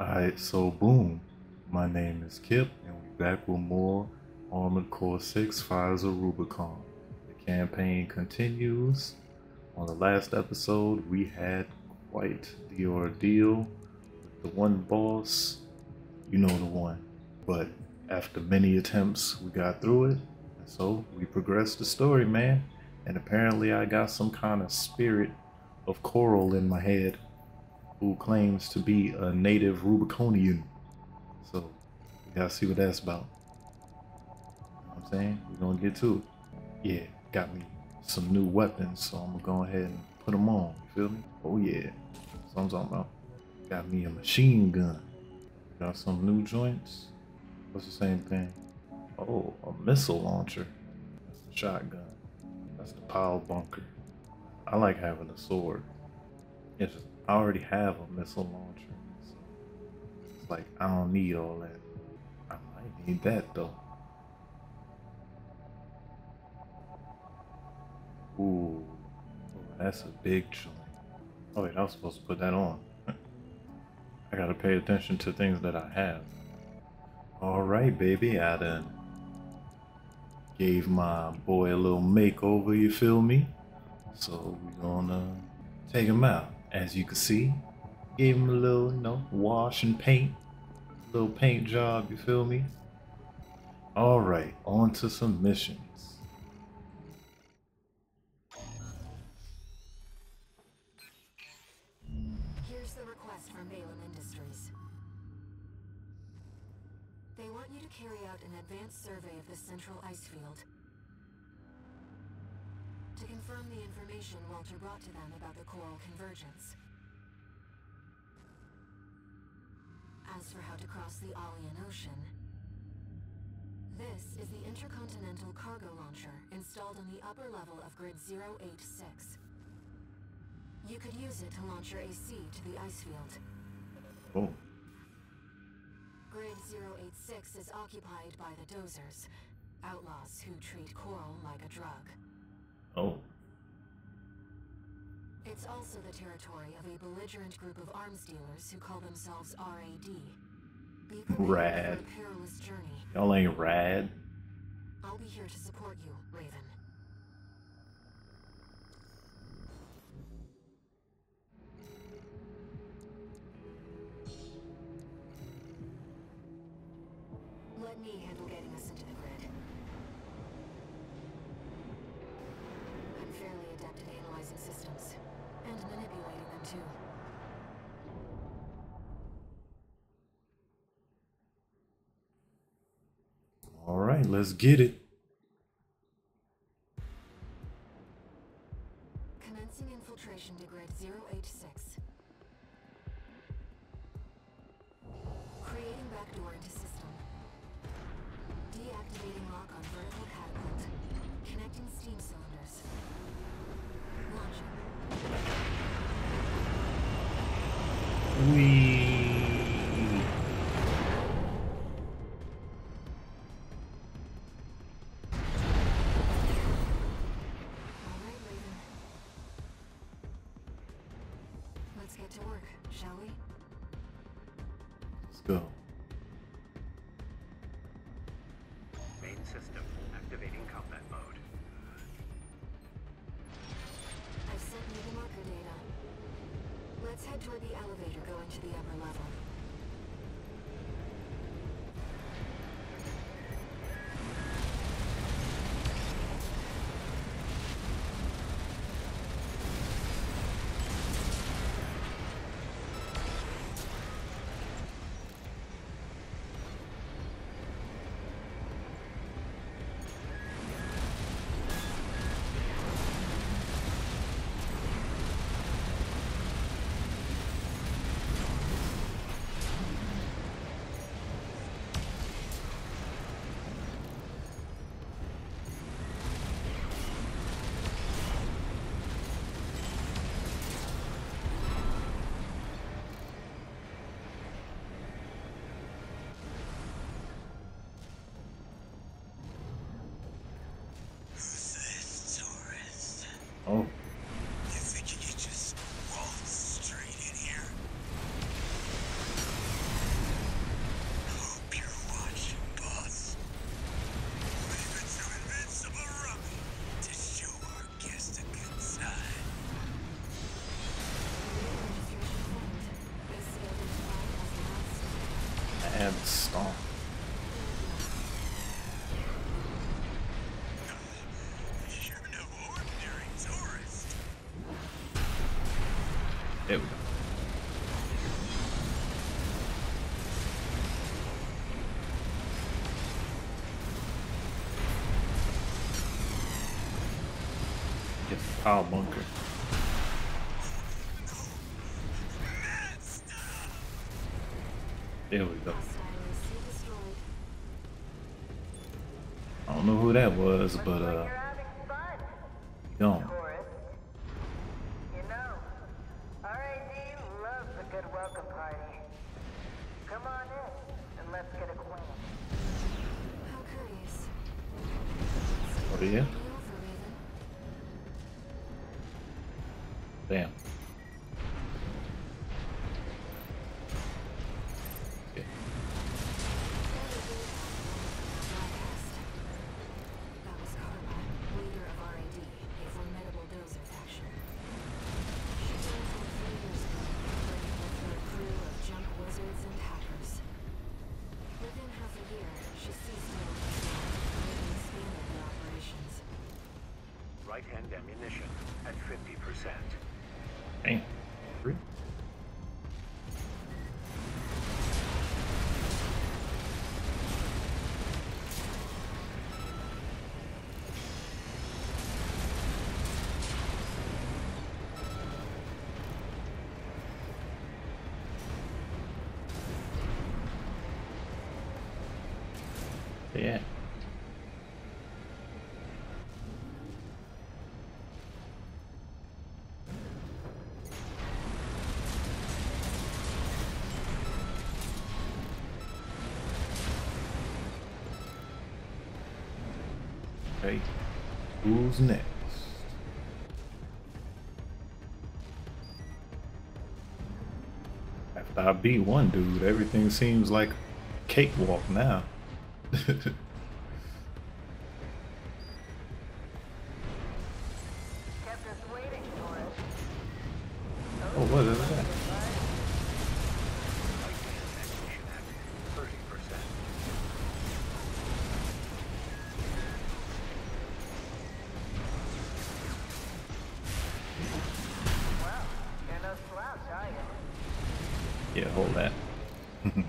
Alright, so boom. My name is Kip, and we're back with more Armored Core 6 Fires of Rubicon. The campaign continues. On the last episode, we had quite the ordeal with the one boss. You know the one. But after many attempts, we got through it. And so we progressed the story, man. And apparently, I got some kind of spirit of coral in my head who claims to be a native Rubiconian. So, we gotta see what that's about. You know what I'm saying? We're gonna get to it. Yeah, got me some new weapons, so I'm gonna go ahead and put them on. You feel me? Oh, yeah. That's what I'm talking about. Got me a machine gun. Got some new joints. What's the same thing? Oh, a missile launcher. That's the shotgun. That's the pile bunker. I like having a sword. It's just I already have a missile launcher. So it's like I don't need all that. I might need that though. Ooh, that's a big joint. Oh wait, I was supposed to put that on. I gotta pay attention to things that I have. Alright, baby, I done gave my boy a little makeover, you feel me? So we're gonna take him out. As you can see, gave him a little, you know, wash and paint. Little paint job, you feel me? Alright, on to some missions. Here's the request from Balam Industries. They want you to carry out an advanced survey of the central ice field. To confirm the information Walter brought to them about the coral convergence. As for how to cross the Alian Ocean, this is the intercontinental cargo launcher installed on the upper level of Grid 086. You could use it to launch your AC to the ice field. Oh, Grid 086 is occupied by the Dozers, outlaws who treat coral like a drug. Oh, It's also the territory of a belligerent group of arms dealers who call themselves RAD. Be Rad. perilous journey. y'all ain't rad. I'll be here to support you, Raven. Let me handle getting us into the grid. I'm fairly adept at analyzing systems, and manipulating them too. Alright, let's get it. Commencing infiltration to grid 086. Creating backdoor into system. Deactivating lock on vertical catapult. Connecting steam cylinders. Launching. We. The elevator going to the upper level. Stop! it. There we go. Get the bunker. but uh, right-hand ammunition at 50%. Who's next? After I beat one dude, everything seems like cakewalk now. Oh, there.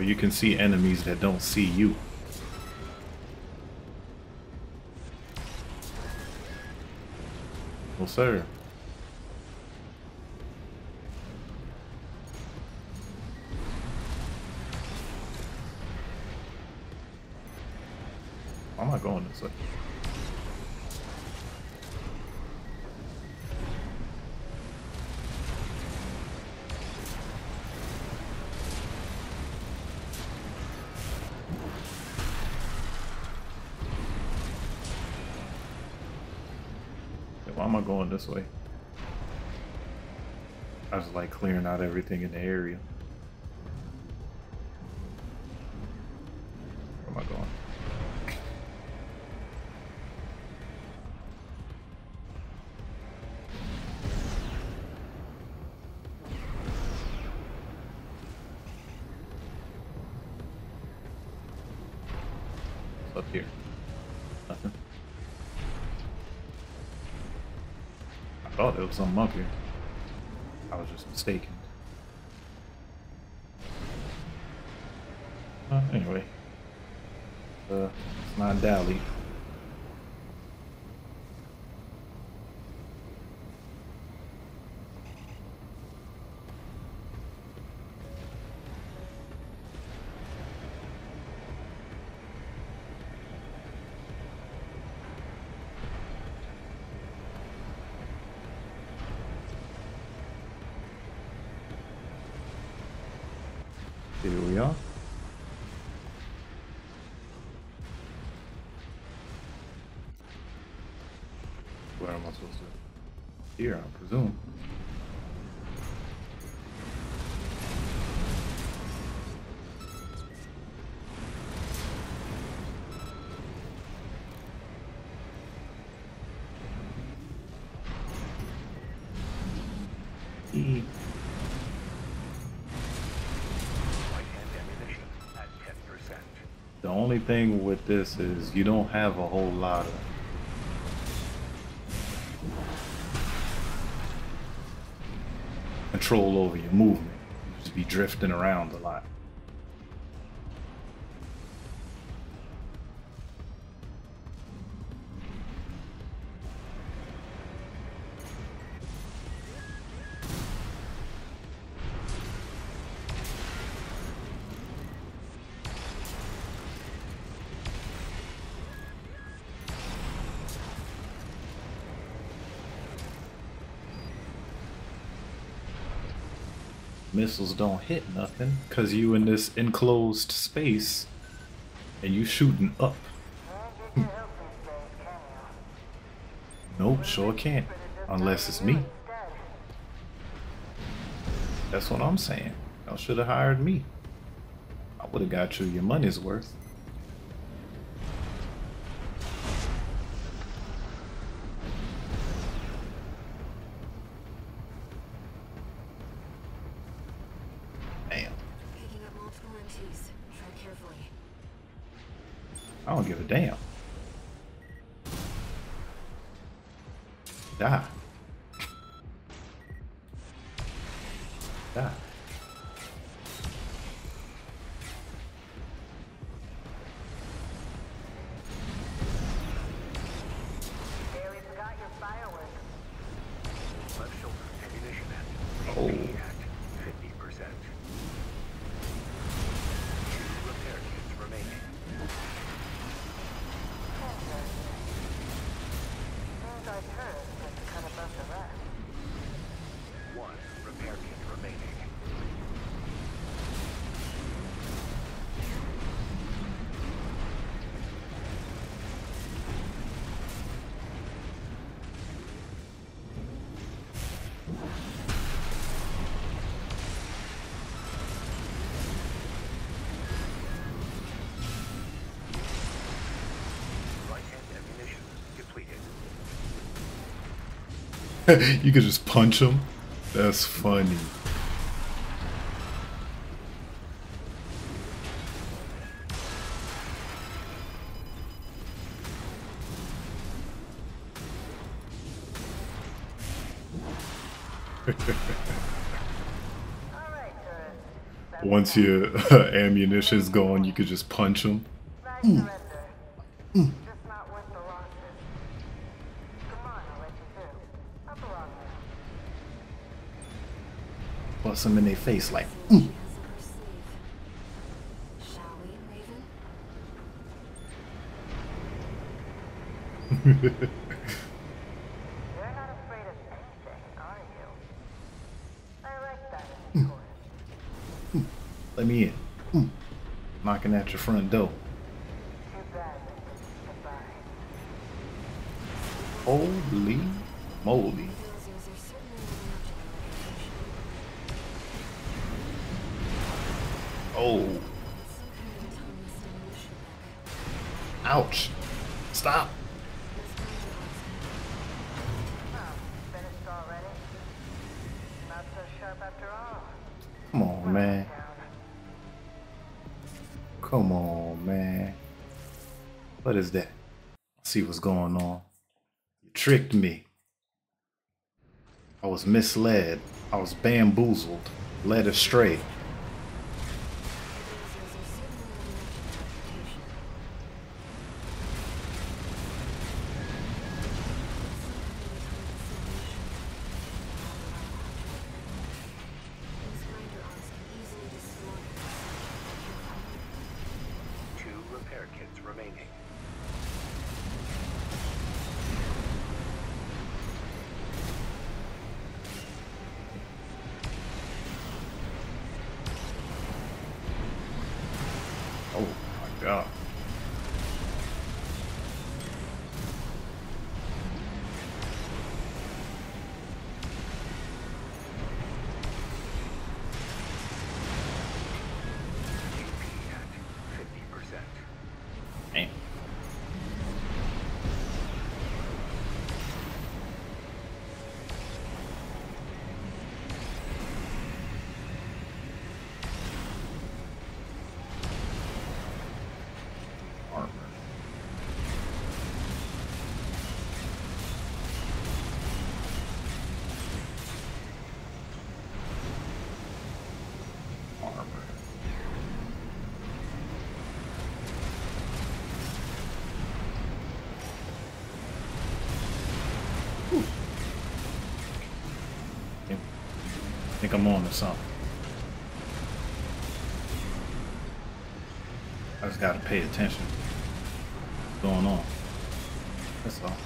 you can see enemies that don't see you. Well, sir. this way. I was like clearing out everything in the area. something up here. I was just mistaken. Uh, anyway. Uh, it's not Dally. Thing with this is you don't have a whole lot of control over your movement. You just be drifting around a lot. Missiles don't hit nothing because you in this enclosed space and you shooting up. Nope, sure can't. Unless it's me. That's what I'm saying. Y'all should have hired me. I would have got you your money's worth. you could just punch him. That's funny. Once your ammunition's gone, you could just punch him. Nice you? I like that in a tourist. let me in. Mm. Knocking at your front door. Too bad, Goodbye. Holy moly. Come on, man. Come on, man. What is that? See what's going on. You tricked me. I was misled. I was bamboozled, led astray. I'm on to something. I just gotta pay attention. What's going on? That's all.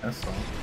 That's all.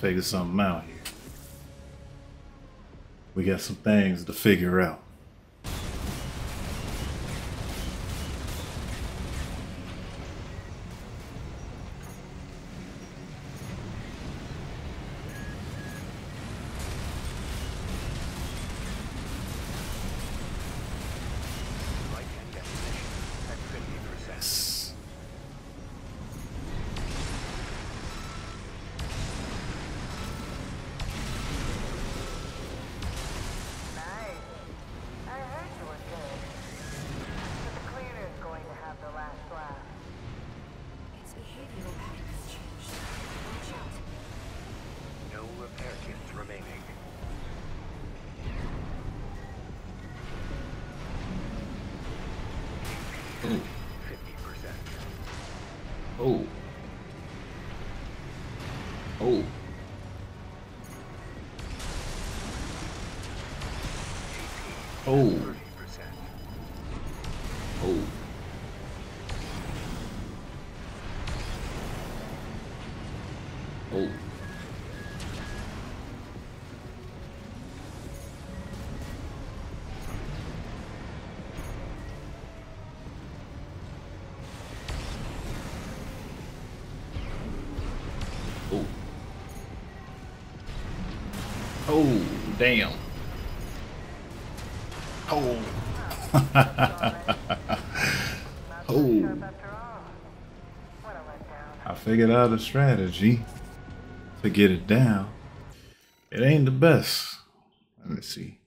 Figure something out here. We got some things to figure out. Oh, damn. Oh. Oh. I figured out a strategy to get it down. It ain't the best. Let me see.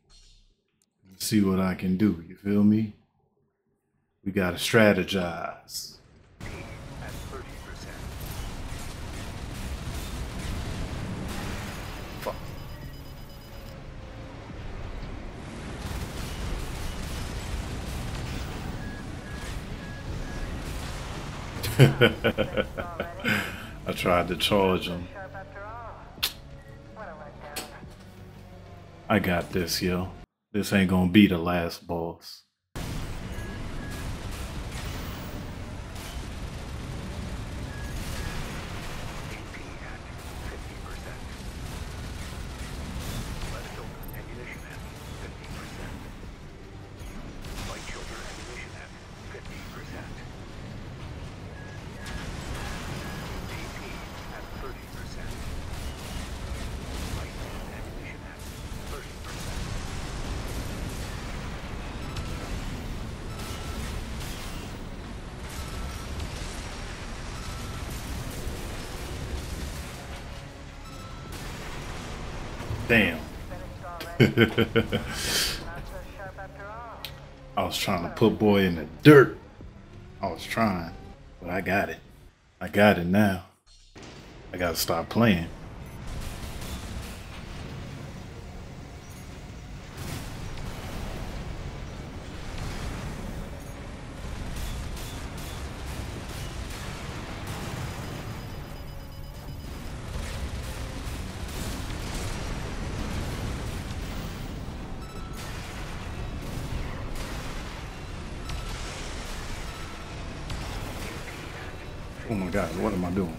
Let me see what I can do. You feel me? We gotta strategize. I tried to charge him. I got this, yo. This ain't gonna be the last boss. I was trying to put boy in the dirt. I was trying, but I got it. I got it now. I gotta stop playing. Oh my god, what am I doing?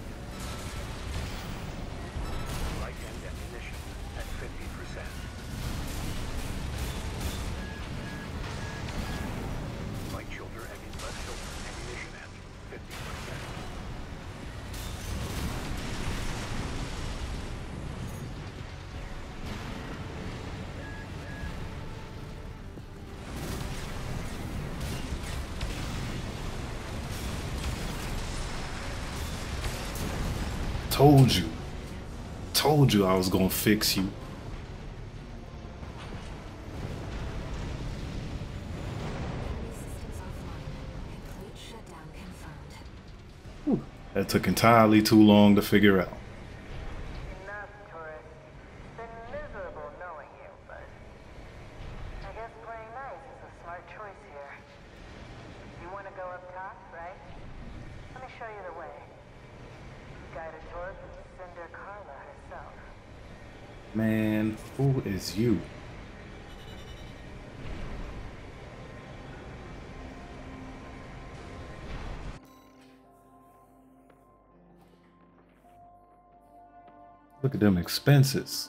Told you. told you I was gonna fix you. Enemy systems offline. Complete shutdown confirmed. That took entirely too long to figure out. Them expenses.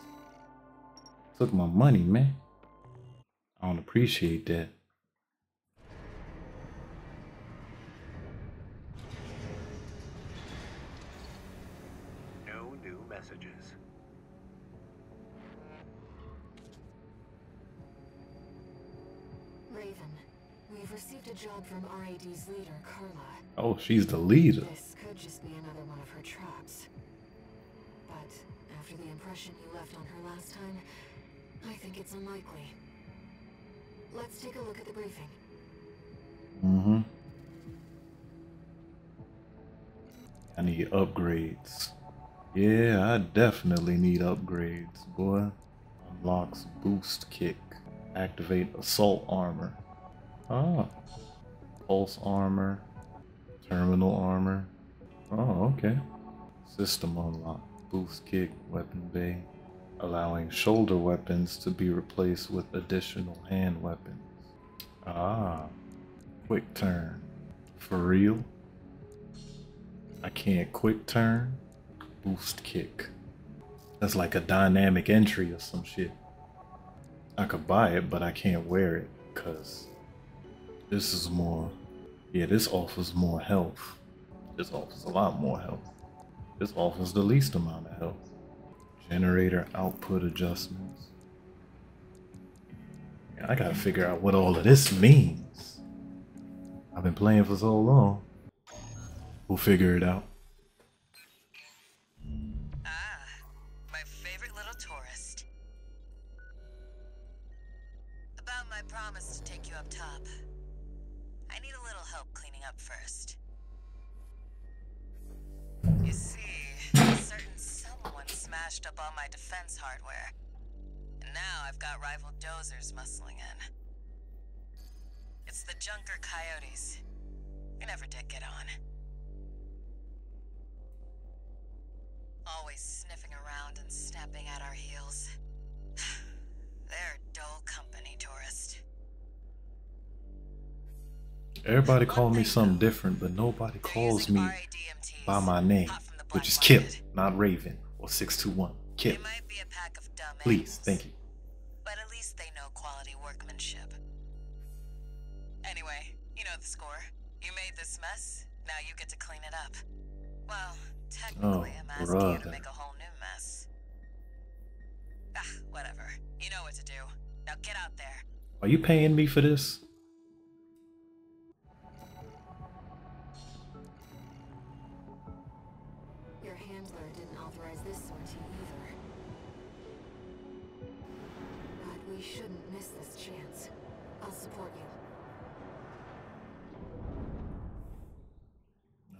Took my money, man. I don't appreciate that. No new messages. Raven, we've received a job from RAD's leader, Carla. Oh, she's the leader. This could just be another one of her traps. But after the impression you left on her last time, I think it's unlikely. Let's take a look at the briefing. Mm-hmm. I need upgrades. Yeah, I definitely need upgrades, boy. Unlocks boost kick. Activate assault armor. Ah. Pulse armor. Terminal armor. Oh, okay. System unlock. Boost kick, weapon bay. Allowing shoulder weapons to be replaced with additional hand weapons. Ah. Quick turn. For real? I can't quick turn. Boost kick. That's like a dynamic entry or some shit. I could buy it, but I can't wear it because this is more. Yeah, this offers more health. This offers a lot more health. This offers the least amount of health. Generator output adjustments. Yeah, I gotta figure out what all of this means. I've been playing for so long. We'll figure it out. Ah, my favorite little tourist. About my promise to take you up top. I need a little help cleaning up first. Certain someone smashed up all my defense hardware. And now I've got rival dozers muscling in. It's the Junker Coyotes. We never did get on. Always sniffing around and snapping at our heels. They're dull company, tourist. Everybody call me something different, but nobody calls me by my name, hot from the which is Kip, not Raven or 621. They Kip, might be a pack of dumb please, thank you. But at least they know quality workmanship. Anyway, you know the score. You made this mess, now you get to clean it up. Well, technically, Oh, I'm asking you to make a whole new mess. Ah, whatever. You know what to do. Now get out there. Are you paying me for this?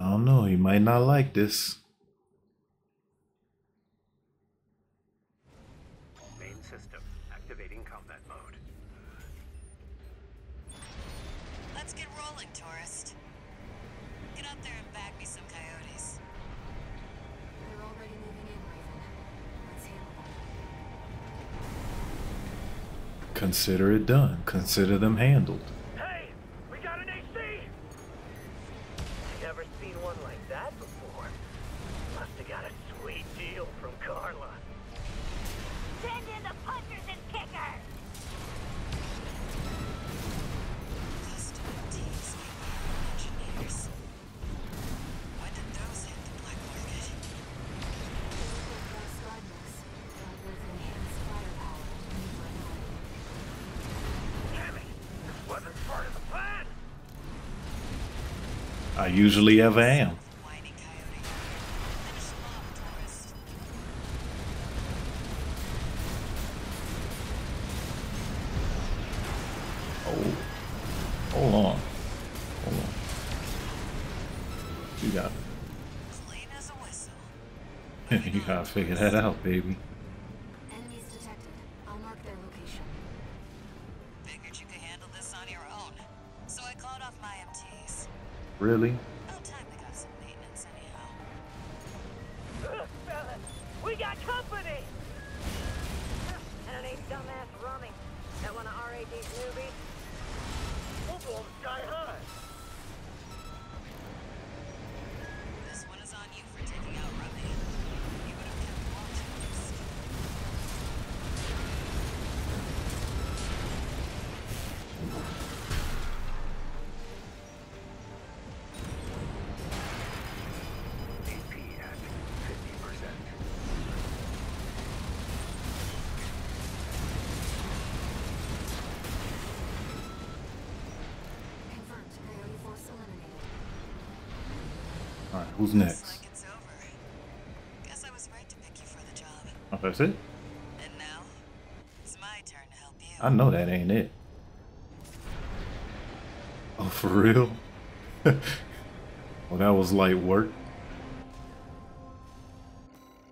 I don't know, he might not like this. Main system activating combat mode. Let's get rolling, tourist. Get out there and bag me some coyotes. They're already moving in, Raven. Let's handle them. Consider it done. Consider them handled. usually ever am. Oh, hold on, hold on. You got, you gotta figure that out, baby. Really? Who's next? like it's over. Guess I right to pick you for the job. Oh, that's it? And now, it's my turn to help you. I know that ain't it. Oh, for real? well, that was light work.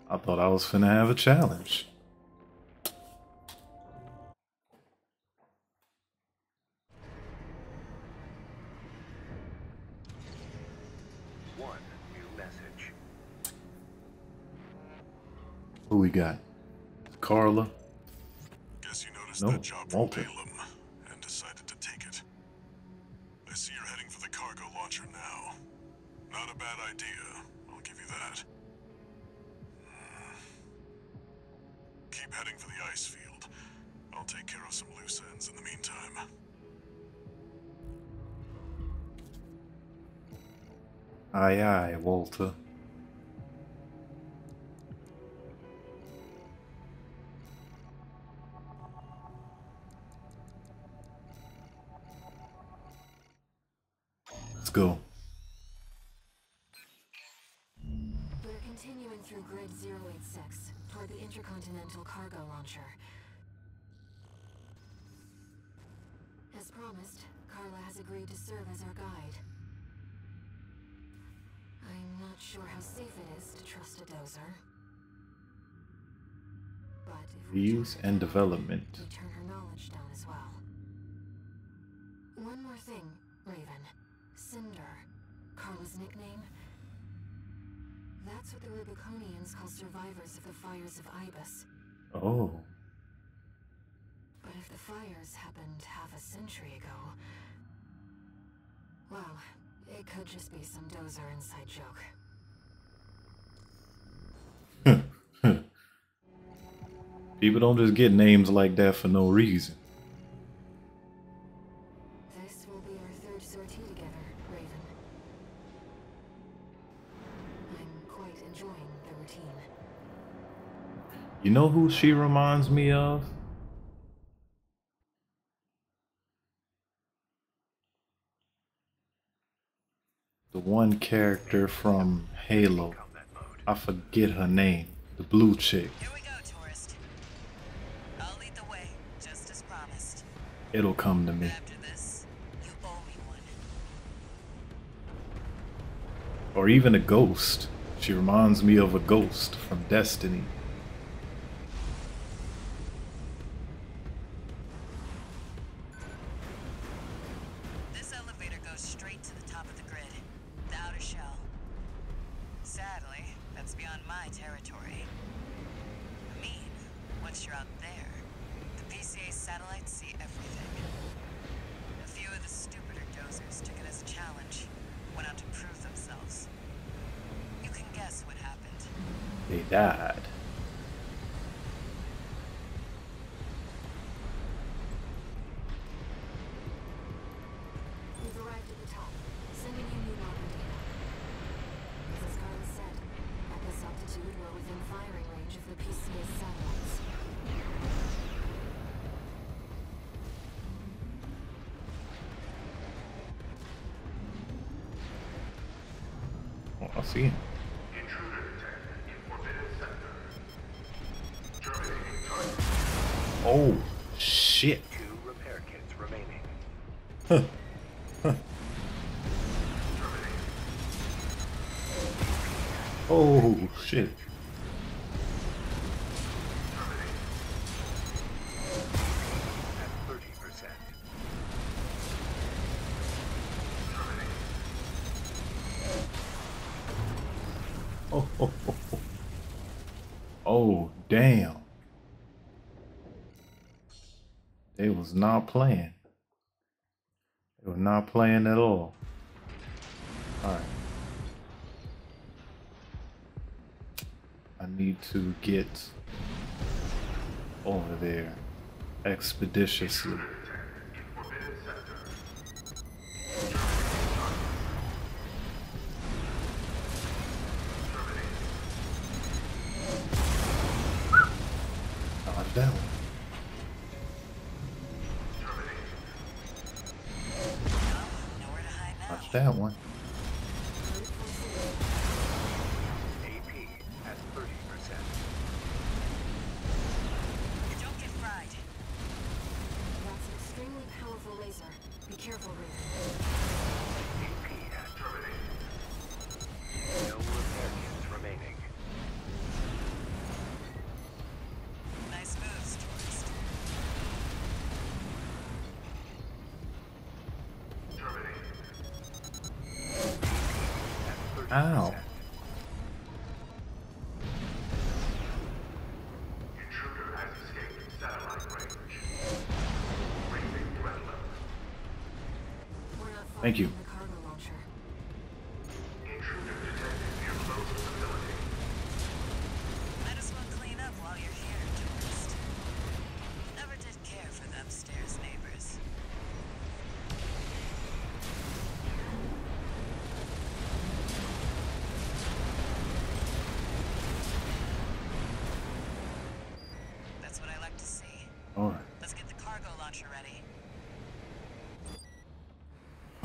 I thought I was finna have a challenge. Got? Carla? Guess you noticed No, that job from Walter. Balam and decided to take it. I see you're heading for the cargo launcher now. Not a bad idea, I'll give you that. Hmm. Keep heading for the ice field. I'll take care of some loose ends in the meantime. Aye, aye, Walter. Go. We're continuing through Grid 086 toward the Intercontinental Cargo Launcher. As promised, Carla has agreed to serve as our guide. I'm not sure how safe it is to trust a dozer. But if we Reuse and development. we turn her knowledge down as well. One more thing, Raven. Cinder. Carla's nickname. That's what the Rubiconians call survivors of the fires of Ibis. Oh, But if the fires happened half a century ago... Well, it could just be some dozer inside joke. Hmm, hmm. people don't just get names like that for no reason. Know who she reminds me of? The one character from Halo. I forget her name. The blue chick. Here we go, tourist. I'll lead the way, just as promised. It'll come to me. This, me. Or even a ghost. She reminds me of a ghost from Destiny. oh, damn. They was not playing. They were not playing at all. Alright. I need to get over there expeditiously.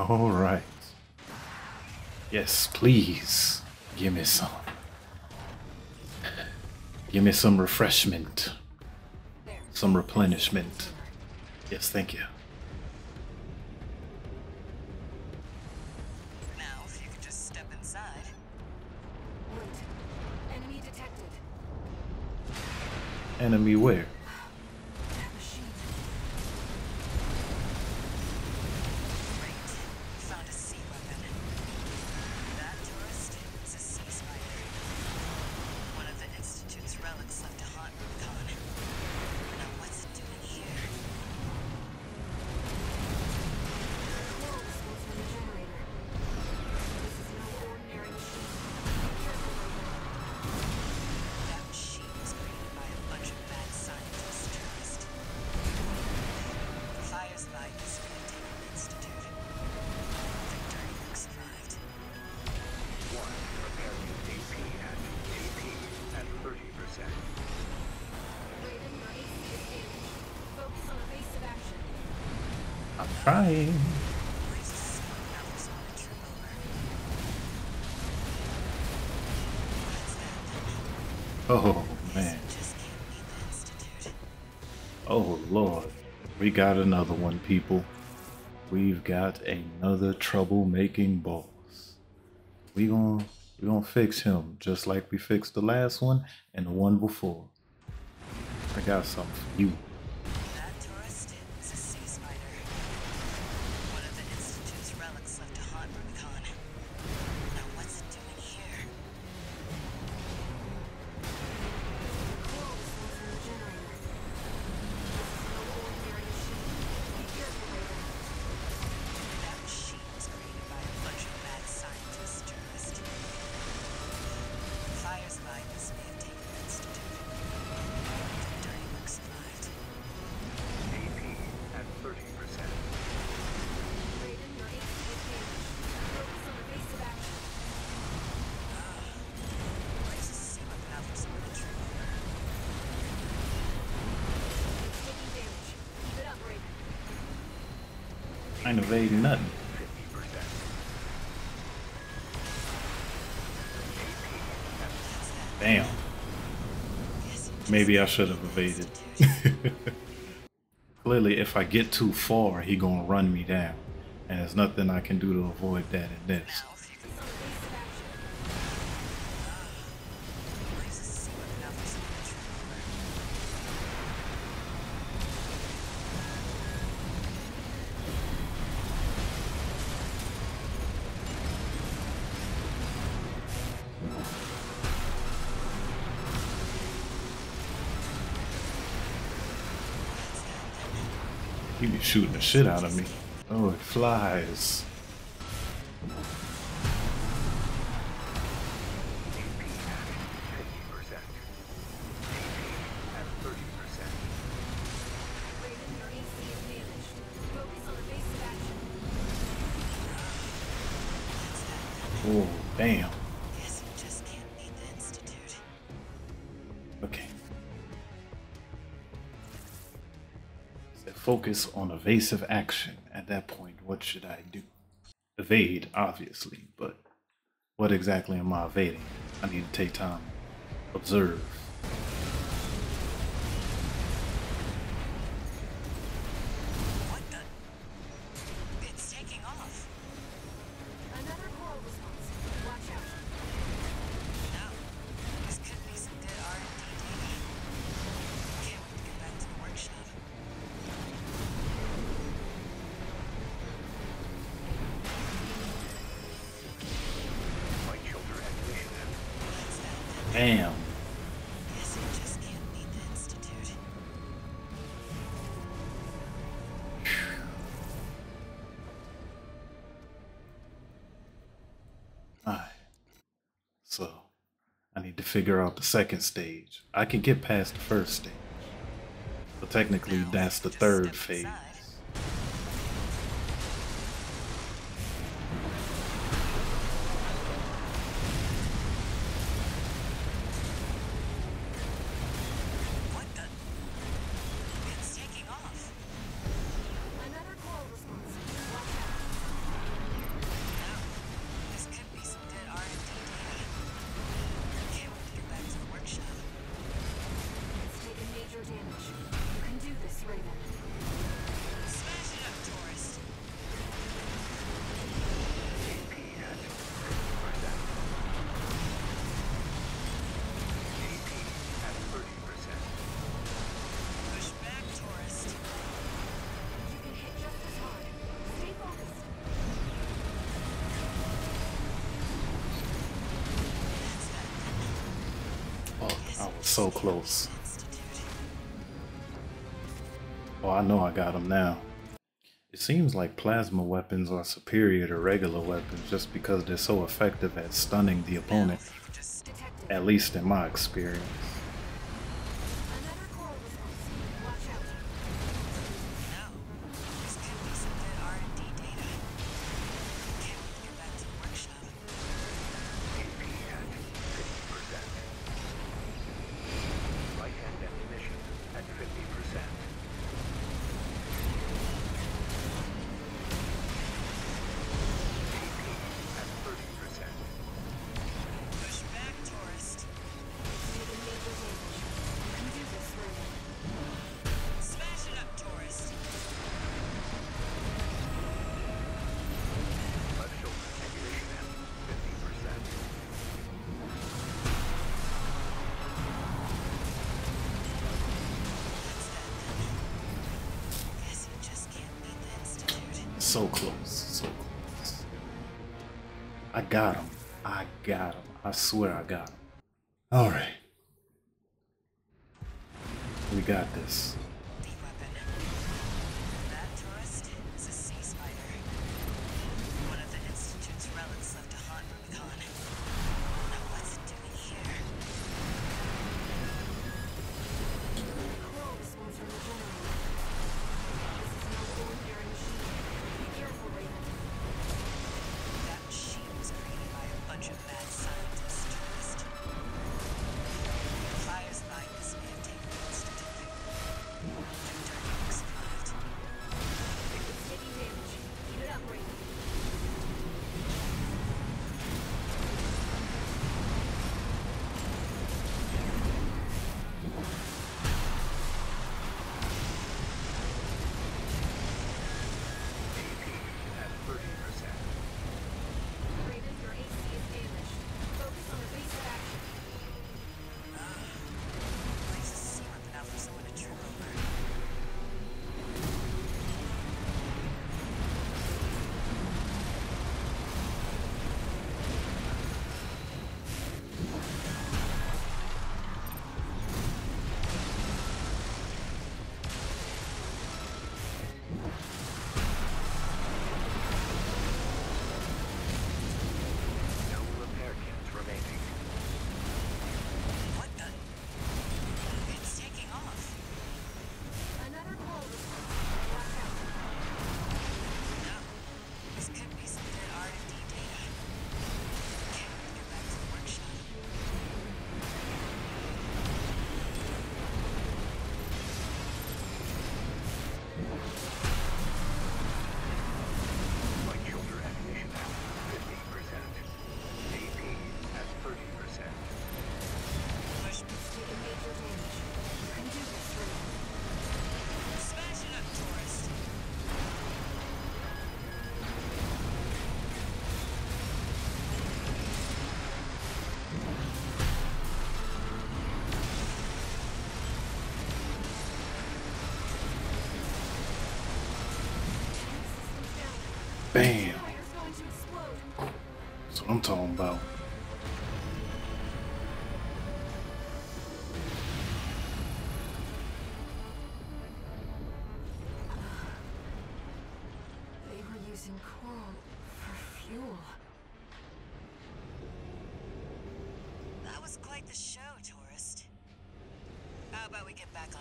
Alright. Yes, please. Give me some. Give me some refreshment. Some replenishment. Yes, thank you. Enemy where? trying. Oh, man. Oh, Lord. We got another one, people. We've got another troublemaking boss. We gonna, we gonna fix him just like we fixed the last one and the one before. I got something for you. Maybe I should have evaded. Clearly, if I get too far, he gonna run me down. And there's nothing I can do to avoid that in this. shooting the shit out of me. Oh, it flies. on evasive action. At that point, what should I do? Evade, obviously, but what exactly am I evading? I need to take time, observe, Damn. Alright. So, I need to figure out the second stage. I can get past the first stage. But technically, that's the third phase. so close. Oh, I know I got him now. It seems like plasma weapons are superior to regular weapons just because they're so effective at stunning the opponent, at least in my experience.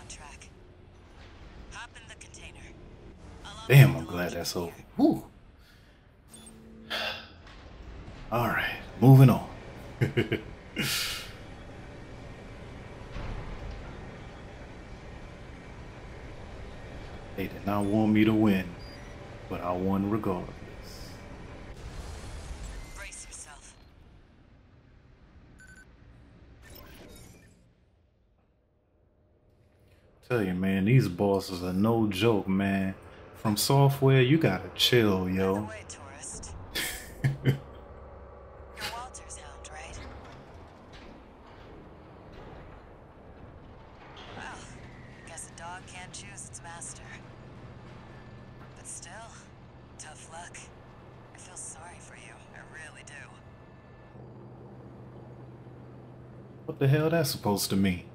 Track? Hop in the container. I'll Damn, I'm glad that's over. Whew. All right, moving on. they did not want me to win, but I won regardless. Brace yourself. Tell you, man, these bosses are no joke, man. FromSoftware, you gotta chill, By the yo. way, tourist, you're Walter's hound, right? Well, I guess a dog can't choose its master. But still, luck. I feel sorry for you. I really do. what the hell that's supposed to mean?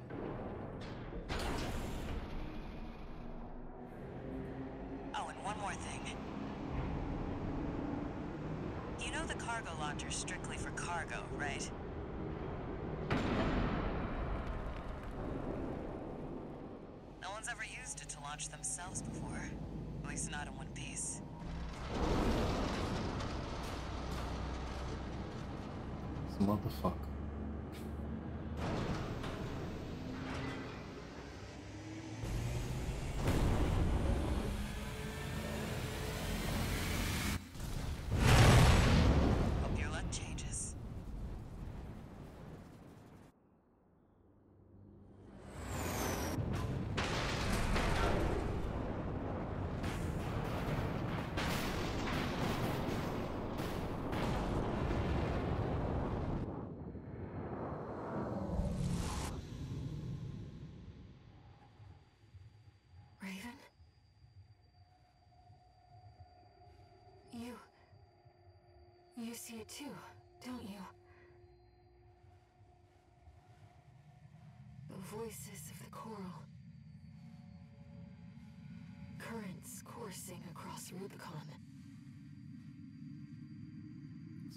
Rubicon.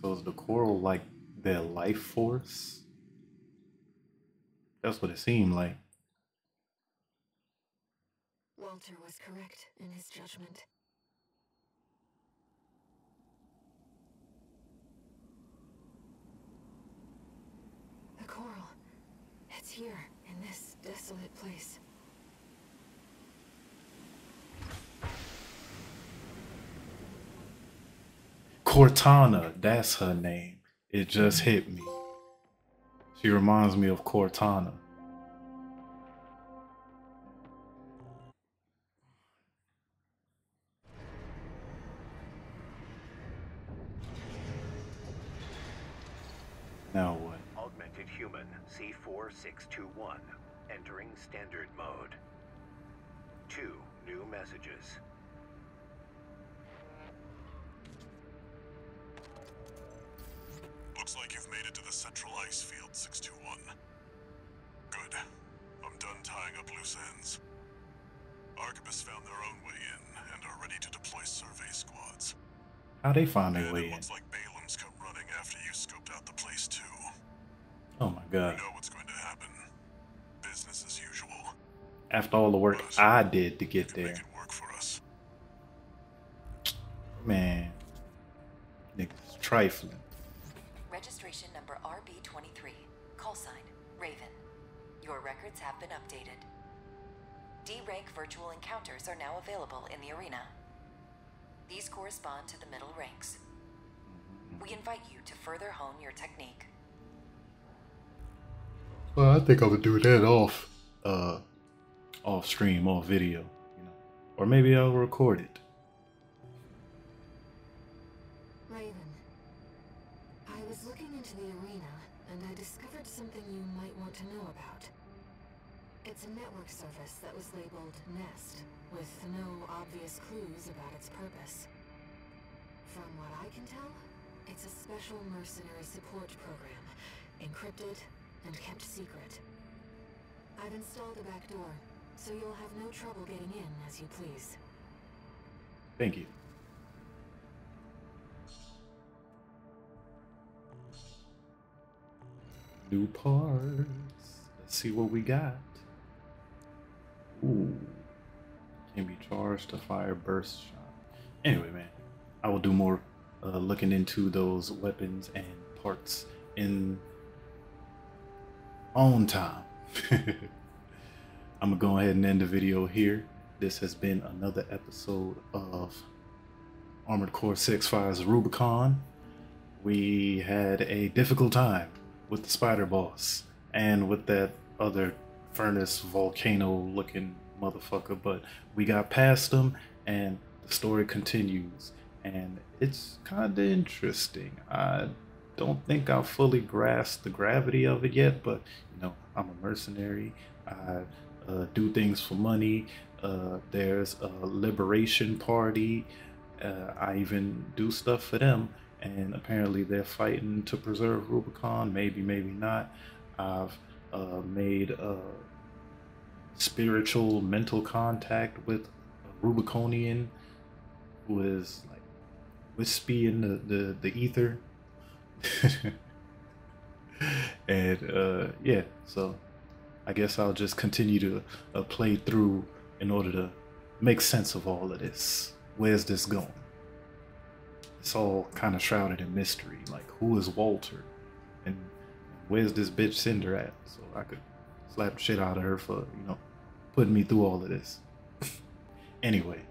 So is the coral like their life force? That's what it seemed like. Walter was correct in his judgment. The coral. It's here, in this desolate place. Cortana, that's her name. It just hit me. She reminds me of Cortana. Now what? Augmented human C4621. Entering standard mode. Two new messages. Looks like you've made it to the central ice field, 621. Good. I'm done tying up loose ends. Arquebus found their own way in and are ready to deploy survey squads. How they find their way in? like Balam's come running after you scoped out the place too. Oh my You god. know what's going to happen. Business as usual. After all the work I did to get there. make it work for us. Man. Niggas trifling. Your records have been updated. D rank virtual encounters are now available in the arena. These correspond to the middle ranks. We invite you to further hone your technique. Well, I think I would do that off, uh, off stream, off video, you know, or maybe I'll record it. Raven, I was looking into the arena and I discovered something you might want to know about. It's a network service that was labeled Nest, with no obvious clues about its purpose. From what I can tell, it's a special mercenary support program, encrypted and kept secret. I've installed a back door, so you'll have no trouble getting in as you please. Thank you. New parts. Let's see what we got. Ooh. Can be charged to fire burst shot. Anyway, man, I will do more uh, looking into those weapons and parts in own time. I'm gonna go ahead and end the video here. This has been another episode of Armored Core 6 Fires Rubicon. We had a difficult time with the spider boss and with that other furnace volcano looking motherfucker, but we got past them and the story continues and it's kind of interesting. I don't think I fully grasp the gravity of it yet, but you know, I'm a mercenary. I uh, do things for money. Uh, there's a liberation party. Uh, I even do stuff for them, and apparently they're fighting to preserve Rubicon. Maybe, maybe not. I've uh, made a spiritual, mental contact with a Rubiconian who is like wispy in the the, the ether. and uh, yeah, so I guess I'll just continue to uh, play through in order to make sense of all of this. Where's this going? It's all kind of shrouded in mystery. Like, who is Walter? And where's this bitch Cinder at? So I could slap shit out of her for, you know, putting me through all of this. anyway,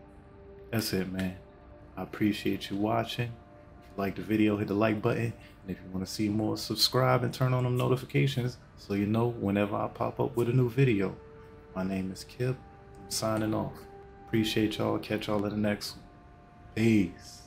that's it, man. I appreciate you watching. If you like the video, hit the like button. And if you want to see more, subscribe and turn on them notifications so you know whenever I pop up with a new video. My name is Kip. I'm signing off. Appreciate y'all. Catch y'all in the next one. Peace.